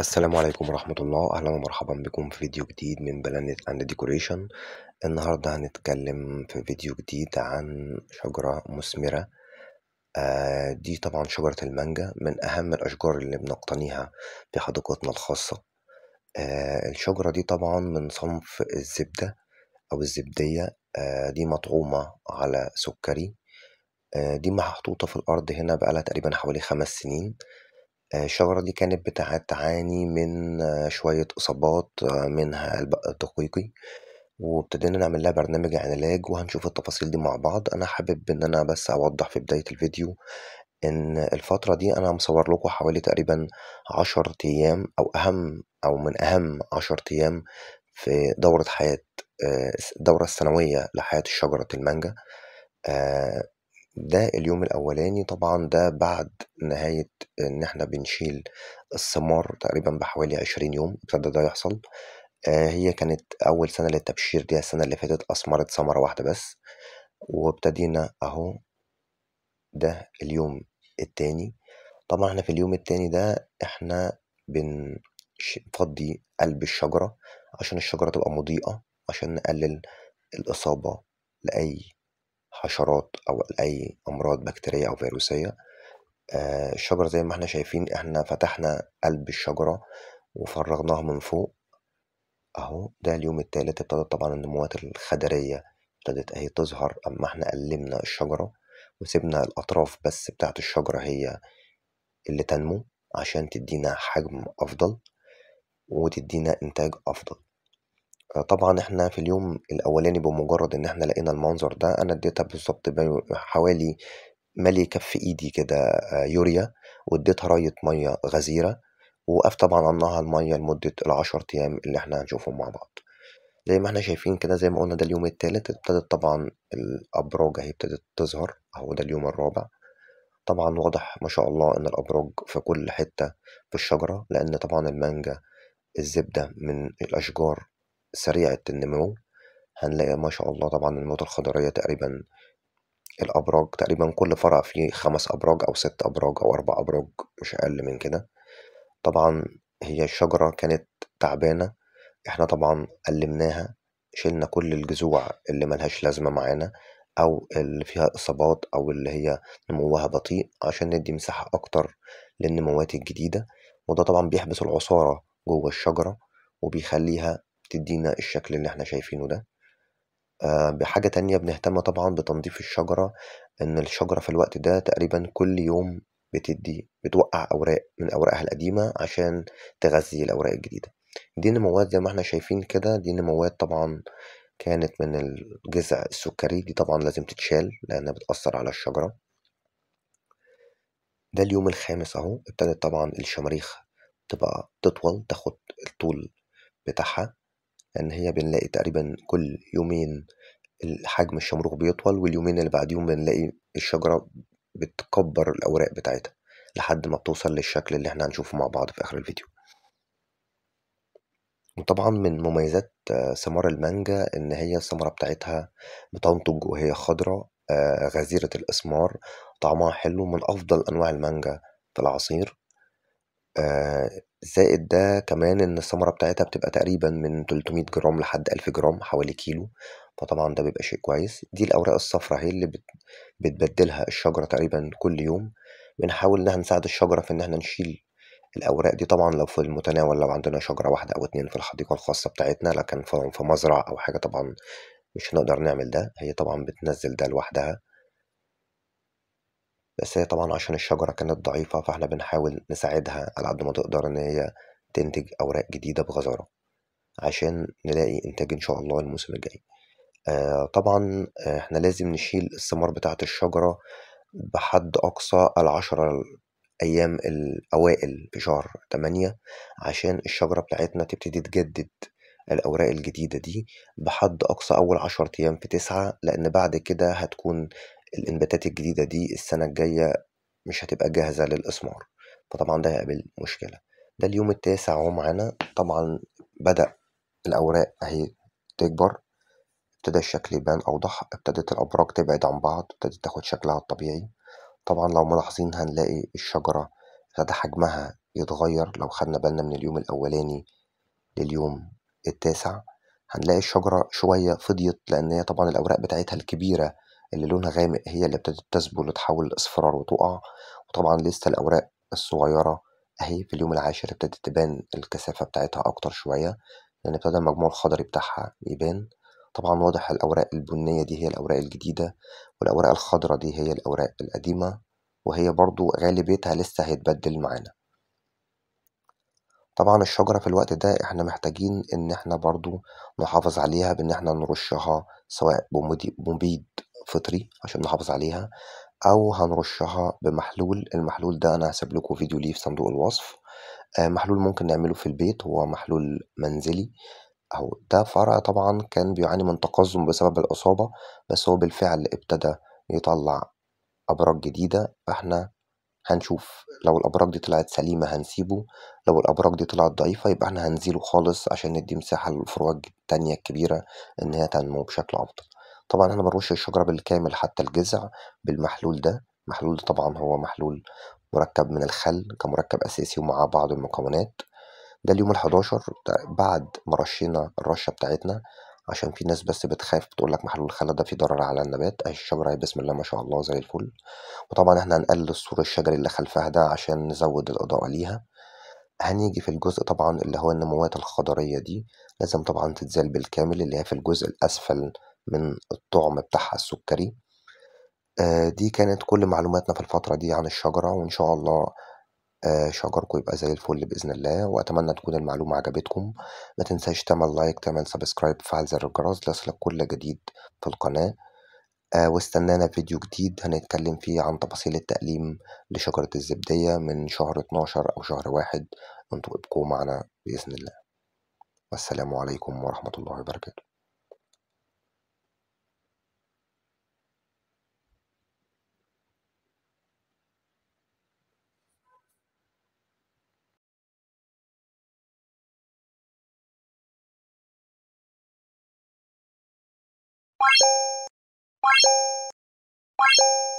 السلام عليكم ورحمة الله. أهلا ومرحبا بكم في فيديو جديد من Plant and Decoration النهاردة هنتكلم في فيديو جديد عن شجرة مثمرة. آه دي طبعا شجرة المانجا من أهم الأشجار اللي بنقتنيها في حديقتنا الخاصة. آه الشجرة دي طبعا من صنف الزبدة أو الزبدية. آه دي مطعومة على سكري. دي محطوطة في الأرض هنا بقالها تقريبا حوالي خمس سنين. الشجرة دي كانت بتعاني من شوية إصابات منها البق الدقيقي وابتدينا نعمل لها برنامج علاج وهنشوف التفاصيل دي مع بعض. أنا حابب إن أنا بس أوضح في بداية الفيديو إن الفترة دي أنا مصور لكم حوالي تقريبا عشر أيام أو أهم أو من أهم عشر أيام في دورة حياة الدورة السنوية لحياة شجرة المانجا. ده اليوم الأولاني طبعا ده بعد نهاية إن إحنا بنشيل الثمار تقريبا بحوالي عشرين يوم ابتدى ده يحصل. آه هي كانت أول سنة للتبشير دي السنة اللي فاتت أثمرت ثمرة واحدة بس وابتدينا أهو ده اليوم التاني. طبعا إحنا في اليوم التاني ده إحنا بنفضي قلب الشجرة عشان الشجرة تبقى مضيئة عشان نقلل الإصابة لأي حشرات أو أي أمراض بكتيرية أو فيروسية آه الشجرة زي ما إحنا شايفين إحنا فتحنا قلب الشجرة وفرغناها من فوق. أهو ده اليوم التالت ابتدت طبعا النموات الخدرية ابتدت أهي تظهر أما إحنا قلمنا الشجرة وسيبنا الأطراف بس بتاعت الشجرة هي اللي تنمو عشان تدينا حجم أفضل وتدينا إنتاج أفضل. طبعا إحنا في اليوم الأولاني بمجرد إن إحنا لقينا المنظر ده أنا اديتها بالظبط حوالي مالي كف إيدي كده يوريا واديتها راية مية غزيرة ووقفت طبعا عنها المية لمدة العشر أيام اللي إحنا هنشوفهم مع بعض. زي ما إحنا شايفين كده زي ما قلنا ده اليوم التالت ابتدت طبعا الأبراج أهي ابتدت تظهر أهو ده اليوم الرابع. طبعا واضح ما شاء الله إن الأبراج في كل حتة في الشجرة لأن طبعا المانجا الزبدة من الأشجار سريعة النمو هنلاقي ما شاء الله طبعا النموات الخضرية تقريبا الأبراج تقريبا كل فرع فيه خمس أبراج أو ست أبراج أو أربع أبراج مش أقل من كده. طبعا هي الشجرة كانت تعبانة إحنا طبعا قلمناها شلنا كل الجذوع اللي ملهاش لازمة معانا أو اللي فيها إصابات أو اللي هي نموها بطيء عشان ندي مساحة أكتر للنموات الجديدة. وده طبعا بيحبس العصارة جوه الشجرة وبيخليها تدينا الشكل اللي إحنا شايفينه ده. آه بحاجة تانية بنهتم طبعا بتنظيف الشجرة إن الشجرة في الوقت ده تقريبا كل يوم بتدي بتوقع أوراق من أوراقها القديمة عشان تغذي الأوراق الجديدة. دي نموات زي ما إحنا شايفين كده دي نموات طبعا كانت من الجذع السكري دي طبعا لازم تتشال لأنها بتأثر على الشجرة. ده اليوم الخامس أهو ابتدت طبعا الشماريخ تبقى تطول تاخد الطول بتاعها. لأن هي بنلاقي تقريبا كل يومين حجم الشمروخ بيطول واليومين اللي بعديهم بنلاقي الشجرة بتكبر الأوراق بتاعتها لحد ما بتوصل للشكل اللي إحنا هنشوفه مع بعض في آخر الفيديو. وطبعا من مميزات ثمار المانجا إن هي الثمرة بتاعتها بتنضج وهي خضرة غزيرة الإثمار طعمها حلو من أفضل أنواع المانجا في العصير. زائد ده كمان إن الثمرة بتاعتها بتبقى تقريبا من 300 جرام لحد 1000 جرام حوالي كيلو. فطبعا ده بيبقى شيء كويس. دي الأوراق الصفراء هي اللي بتبدلها الشجرة تقريبا كل يوم. بنحاول إن إحنا نساعد الشجرة في إن إحنا نشيل الأوراق دي. طبعا لو في المتناول لو عندنا شجرة واحدة أو اتنين في الحديقة الخاصة بتاعتنا لكن في مزرعة أو حاجة طبعا مش هنقدر نعمل ده. هي طبعا بتنزل ده لوحدها. بس هي طبعا عشان الشجرة كانت ضعيفة فإحنا بنحاول نساعدها على قد ما تقدر إن هي تنتج أوراق جديدة بغزارة عشان نلاقي إنتاج إن شاء الله الموسم الجاي. آه طبعا إحنا لازم نشيل الثمار بتاعة الشجرة بحد أقصى العشرة أيام الأوائل في شهر تمانية عشان الشجرة بتاعتنا تبتدي تجدد الأوراق الجديدة دي بحد أقصى أول عشر أيام في تسعة لأن بعد كده هتكون الإنباتات الجديدة دي السنة الجاية مش هتبقى جاهزة للإثمار فطبعا ده هيقابل مشكلة. ده اليوم التاسع أهو معانا. طبعا بدأ الأوراق أهي تكبر ابتدى الشكل يبان أوضح ابتدت الأبراج تبعد عن بعض ابتدت تاخد شكلها الطبيعي. طبعا لو ملاحظين هنلاقي الشجرة ابتدى حجمها يتغير. لو خدنا بالنا من اليوم الأولاني لليوم التاسع هنلاقي الشجرة شوية فضيت لأن هي طبعا الأوراق بتاعتها الكبيرة اللي لونها غامق هي اللي ابتدت تذبل وتحول لأصفرار وتقع. وطبعا لسه الأوراق الصغيرة أهي في اليوم العاشر ابتدت تبان الكثافة بتاعتها أكتر شوية لأن ابتدى المجموع الخضري بتاعها يبان. طبعا واضح الأوراق البنية دي هي الأوراق الجديدة والأوراق الخضرا دي هي الأوراق القديمة وهي برضو غالبيتها لسه هيتبدل معانا. طبعا الشجرة في الوقت ده إحنا محتاجين إن إحنا برضو نحافظ عليها بإن إحنا نرشها سواء بمبيد فطري عشان نحافظ عليها أو هنرشها بمحلول المحلول ده أنا هسيب لكم فيديو ليه في صندوق الوصف. آه محلول ممكن نعمله في البيت هو محلول منزلي. أهو ده فرع طبعا كان بيعاني من تقزم بسبب الإصابة بس هو بالفعل ابتدى يطلع أبراج جديدة. فإحنا هنشوف لو الأبراج دي طلعت سليمة هنسيبه لو الأبراج دي طلعت ضعيفة يبقى إحنا هنزيله خالص عشان ندي مساحة للفروع التانية الكبيرة إن هي تنمو بشكل أفضل. طبعا أنا بنرش الشجرة بالكامل حتى الجذع بالمحلول ده المحلول ده طبعا هو محلول مركب من الخل كمركب أساسي ومعاه بعض المكونات. ده اليوم الحداشر بعد ما رشينا الرشة بتاعتنا عشان في ناس بس بتخاف بتقول لك محلول الخل ده فيه ضرر على النبات. أهي الشجرة أهي بسم الله ما شاء الله زي الفل. وطبعا إحنا هنقلل السور الشجري اللي خلفها ده عشان نزود الإضاءة ليها. هنيجي في الجزء طبعا اللي هو النموات الخضرية دي لازم طبعا تتزال بالكامل اللي هي في الجزء الأسفل من الطعم بتاعها السكري. آه دي كانت كل معلوماتنا في الفترة دي عن الشجرة وإن شاء الله آه شجركم يبقى زي الفل بإذن الله وأتمنى تكون المعلومة عجبتكم. ما تنساش تعمل like تعمل subscribe فعل زر الجرس ليصلك كل جديد في القناة. آه واستنانا فيديو جديد هنتكلم فيه عن تفاصيل التقليم لشجرة الزبدية من شهر 12 أو شهر واحد. أنتوا ابقوا معنا بإذن الله. والسلام عليكم ورحمة الله وبركاته. you